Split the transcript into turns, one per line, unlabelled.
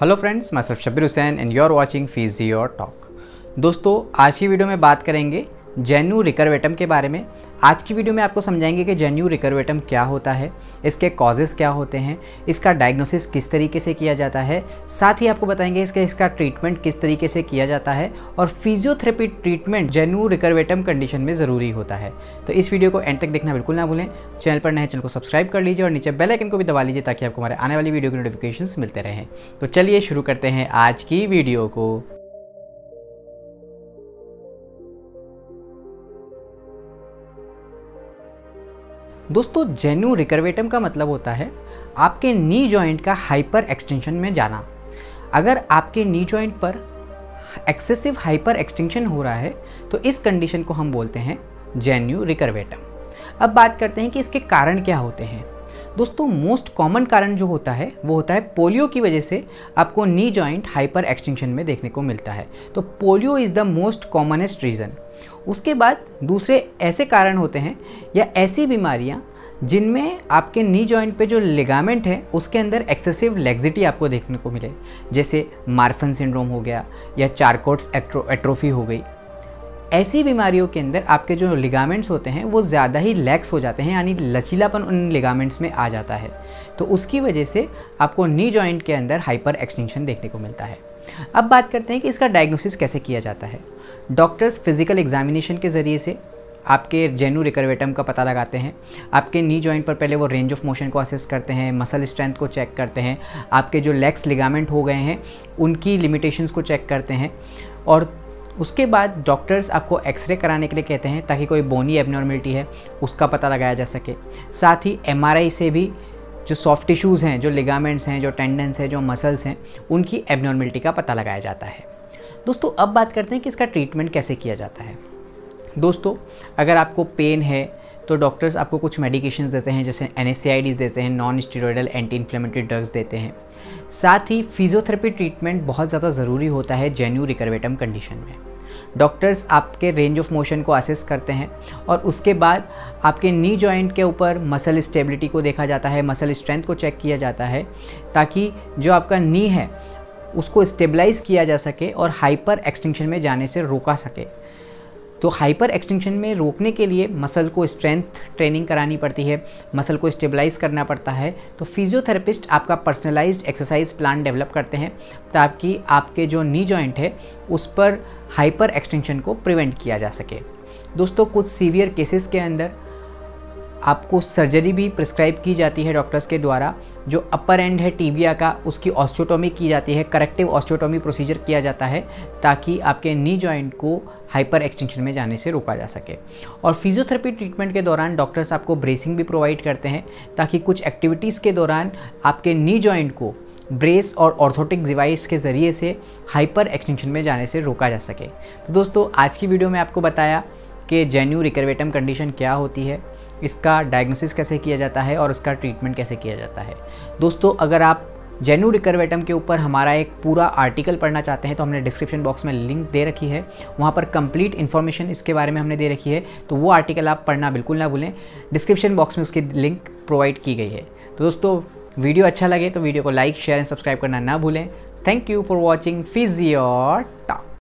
Hello friends मैं सिर्फ़ Shabbir Hussain and you are watching your talk दोस्तों, आज की वीडियो में बात करेंगे जेन्यू रिकर्वेटम के बारे में। आज की वीडियो में आपको समझाएँगे कि जेन्यू रिकर्वेटम क्या होता है, इसके कॉजेज़ क्या होते हैं, इसका डायग्नोसिस किस तरीके से किया जाता है, साथ ही आपको बताएँगे इसका इसका ट्रीटमेंट किस तरीके से किया जाता है, और physiotherapy treatment genu recurvatum condition में ज़रूरी होता है। तो इस वीडियो को एंड तक देखना बिल्कुल ना भूलें। चैनल पर नए चैनल को सब्सक्राइब कर लीजिए और नीचे बेल आइकन को भी दबा लीजिए ताकि आपको हमारे आने वाली वीडियो के नोटिफिकेशन मिलते रहें। तो चलिए शुरू करते हैं आज की वीडियो को। दोस्तों जेन्यू रिकर्वेटम का मतलब होता है आपके नी जॉइंट का हाइपर एक्सटेंशन में जाना। अगर आपके नी जॉइंट पर एक्सेसिव हाइपर एक्सटेंशन हो रहा है तो इस कंडीशन को हम बोलते हैं जेन्यू रिकर्वेटम अब बात करते हैं कि इसके कारण क्या होते हैं। दोस्तों मोस्ट कॉमन कारण जो होता है, वो होता है पोलियो की वजह से आपको नी जॉइंट हाइपर एक्सटेंशन में देखने को मिलता है। तो polio is the most commonest reason उसके बाद दूसरे ऐसे कारण होते हैं या ऐसी बीमारियाँ जिनमें आपके नी जॉइंट पे जो लिगामेंट है, उसके अंदर एक्सेसिव लेग्जिटी आपको देखने को मिले। जैसे मार्फन सिंड्रोम हो गया या चारकोट्स एट्रोफी हो गई। ऐसी बीमारियों के अंदर आपके जो लिगामेंट्स होते हैं, वो ज़्यादा ही लैक्स हो जाते हैं, यानी लचीलापन उन लिगामेंट्स में आ जाता है। तो उसकी वजह से आपको नी जॉइंट के अंदर हाइपर एक्सटेंशन देखने को मिलता है। अब बात करते हैं कि इसका डायग्नोसिस कैसे किया जाता है। डॉक्टर्स फ़िज़िकल एग्जामिनेशन के ज़रिए से आपके जेनू रिकर्वेटम का पता लगाते हैं। आपके नी जॉइंट पर पहले वो रेंज ऑफ़ मोशन को असेस करते हैं मसल स्ट्रेंथ को चेक करते हैं। आपके जो लेग्स लिगामेंट हो गए हैं, उनकी लिमिटेशंस को चेक करते हैं। और उसके बाद डॉक्टर्स आपको एक्सरे कराने के लिए कहते हैं ताकि कोई बोनी एबनॉर्मेलिटी है, उसका पता लगाया जा सके। साथ ही एमआरआई से भी जो सॉफ्ट टिश्यूज़ हैं, जो लिगामेंट्स हैं, जो टेंडेंस हैं, जो मसल्स हैं, उनकी एबनॉर्मेलिटी का पता लगाया जाता है। दोस्तों, अब बात करते हैं कि इसका ट्रीटमेंट कैसे किया जाता है। दोस्तों, अगर आपको पेन है तो डॉक्टर्स आपको कुछ मेडिकेशंस देते हैं, जैसे एन देते हैं non steroidal anti inflammatory drugs देते हैं। साथ ही फिजियोथेरेपी ट्रीटमेंट बहुत ज़्यादा ज़रूरी होता है जेन्यू रिकर्वेटम कंडीशन में। डॉक्टर्स आपके रेंज ऑफ़ मोशन को असेस करते हैं और उसके बाद आपके नी जॉइंट के ऊपर मसल स्टेबिलिटी को देखा जाता है मसल स्ट्रेंथ को चेक किया जाता है ताकि जो आपका नी है, उसको स्टेबलाइज किया जा सके और हाइपर एक्सटेंशन में जाने से रोका सके। तो हाइपर एक्सटेंशन में रोकने के लिए मसल को स्ट्रेंथ ट्रेनिंग करानी पड़ती है मसल को स्टेबलाइज करना पड़ता है। तो फिजियोथेरेपिस्ट आपका पर्सनलाइज एक्सरसाइज प्लान डेवलप करते हैं ताकि आपके जो नी जॉइंट है, उस पर हाइपर एक्सटेंशन को प्रिवेंट किया जा सके। दोस्तों, कुछ सीवियर केसेस के अंदर आपको सर्जरी भी प्रिस्क्राइब की जाती है डॉक्टर्स के द्वारा, जो अपर एंड है टीबिया का, उसकी ऑस्टियोटोमी की जाती है करेक्टिव ऑस्टियोटोमी प्रोसीजर किया जाता है, ताकि आपके नी जॉइंट को हाइपर एक्सटेंशन में जाने से रोका जा सके। और फिजियोथेरेपी ट्रीटमेंट के दौरान डॉक्टर्स आपको ब्रेसिंग भी प्रोवाइड करते हैं, ताकि कुछ एक्टिविटीज़ के दौरान आपके नी जॉइंट को ब्रेस और ऑर्थोटिक डिवाइस के ज़रिए से हाइपर एक्सटेंशन में जाने से रोका जा सके। तो दोस्तों, आज की वीडियो में आपको बताया कि जेन्यू रिकर्वेटम कंडीशन क्या होती है। इसका डायग्नोसिस कैसे किया जाता है और इसका ट्रीटमेंट कैसे किया जाता है। दोस्तों, अगर आप जेनू रिकर्वेटम के ऊपर हमारा एक पूरा आर्टिकल पढ़ना चाहते हैं तो हमने डिस्क्रिप्शन बॉक्स में लिंक दे रखी है। वहाँ पर कंप्लीट इन्फॉर्मेशन इसके बारे में हमने दे रखी है तो वो आर्टिकल आप पढ़ना बिल्कुल ना भूलें। डिस्क्रिप्शन बॉक्स में उसकी लिंक प्रोवाइड की गई है। तो दोस्तों वीडियो अच्छा लगे तो वीडियो को लाइक शेयर एंड सब्सक्राइब करना ना भूलें। Thank you for watching physio talk